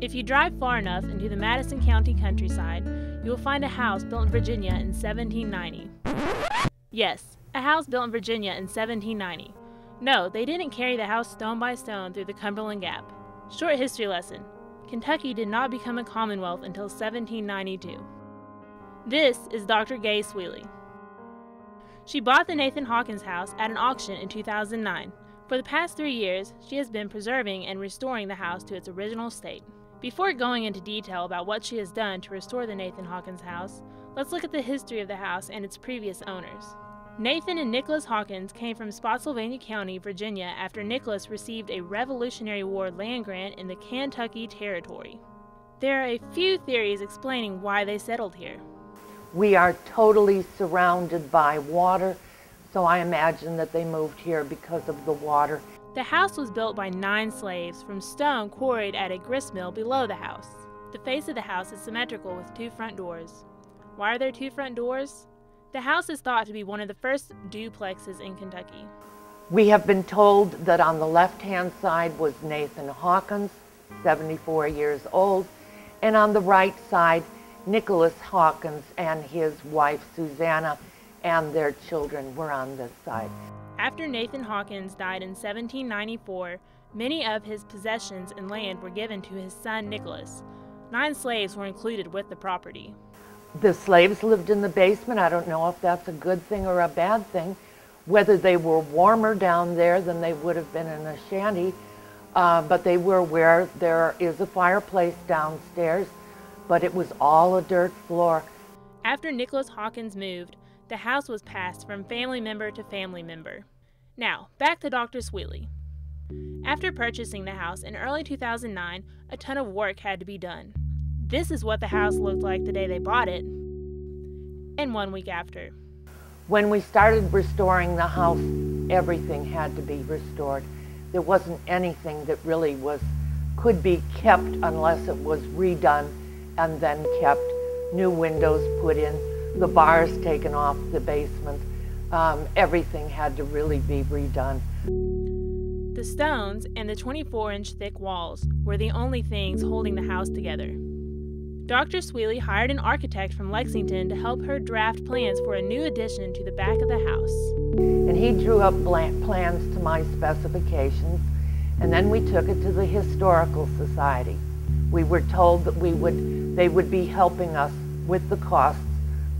If you drive far enough into the Madison County countryside, you will find a house built in Virginia in 1790. Yes, a house built in Virginia in 1790. No, they didn't carry the house stone by stone through the Cumberland Gap. Short history lesson Kentucky did not become a commonwealth until 1792. This is Dr. Gay Sweely. She bought the Nathan Hawkins house at an auction in 2009. For the past three years, she has been preserving and restoring the house to its original state. Before going into detail about what she has done to restore the Nathan Hawkins house, let's look at the history of the house and its previous owners. Nathan and Nicholas Hawkins came from Spotsylvania County, Virginia, after Nicholas received a Revolutionary War land grant in the Kentucky Territory. There are a few theories explaining why they settled here. We are totally surrounded by water, so I imagine that they moved here because of the water. The house was built by nine slaves from stone quarried at a grist mill below the house. The face of the house is symmetrical with two front doors. Why are there two front doors? The house is thought to be one of the first duplexes in Kentucky. We have been told that on the left-hand side was Nathan Hawkins, 74 years old, and on the right side, Nicholas Hawkins and his wife Susanna and their children were on this side. After Nathan Hawkins died in 1794, many of his possessions and land were given to his son Nicholas. Nine slaves were included with the property. The slaves lived in the basement. I don't know if that's a good thing or a bad thing. Whether they were warmer down there than they would have been in a shanty, uh, but they were where there is a fireplace downstairs, but it was all a dirt floor. After Nicholas Hawkins moved, the house was passed from family member to family member. Now, back to Dr. Sweely. After purchasing the house in early 2009, a ton of work had to be done. This is what the house looked like the day they bought it, and one week after. When we started restoring the house, everything had to be restored. There wasn't anything that really was could be kept unless it was redone and then kept. New windows put in, the bars taken off the basement. Um, everything had to really be redone. The stones and the 24 inch thick walls were the only things holding the house together. Dr. Sweely hired an architect from Lexington to help her draft plans for a new addition to the back of the house. And he drew up plans to my specifications, and then we took it to the Historical Society. We were told that we would, they would be helping us with the costs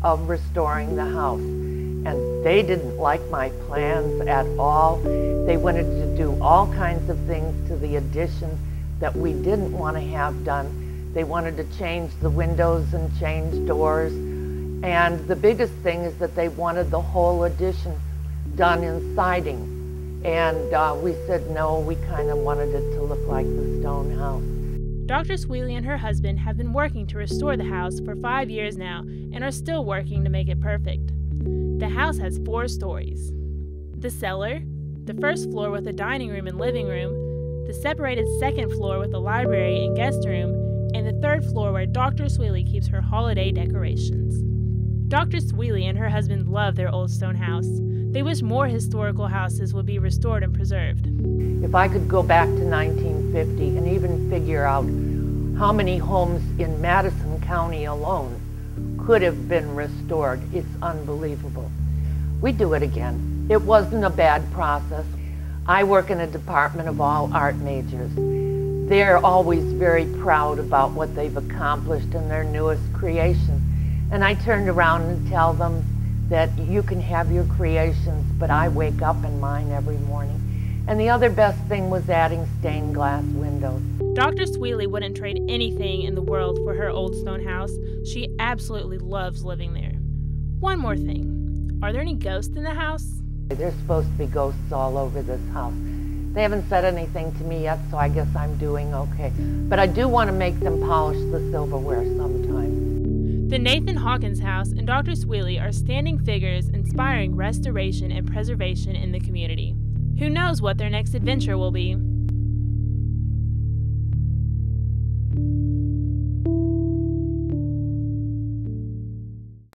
of restoring the house. And they didn't like my plans at all. They wanted to do all kinds of things to the addition that we didn't want to have done they wanted to change the windows and change doors. And the biggest thing is that they wanted the whole addition done in siding. And uh, we said no, we kind of wanted it to look like the stone house. Dr. Sweely and her husband have been working to restore the house for five years now and are still working to make it perfect. The house has four stories the cellar, the first floor with a dining room and living room, the separated second floor with a library and guest room, and the third floor where Dr. Sweely keeps her holiday decorations. Dr. Sweely and her husband love their old stone house. They wish more historical houses would be restored and preserved. If I could go back to 1950 and even figure out how many homes in Madison County alone could have been restored, it's unbelievable. We do it again. It wasn't a bad process. I work in a department of all art majors they're always very proud about what they've accomplished in their newest creation. And I turned around and tell them that you can have your creations, but I wake up in mine every morning. And the other best thing was adding stained glass windows. Dr. Sweely wouldn't trade anything in the world for her old stone house. She absolutely loves living there. One more thing. Are there any ghosts in the house? There's supposed to be ghosts all over this house. They haven't said anything to me yet, so I guess I'm doing okay. But I do want to make them polish the silverware sometime. The Nathan Hawkins House and Dr. Sweely are standing figures inspiring restoration and preservation in the community. Who knows what their next adventure will be?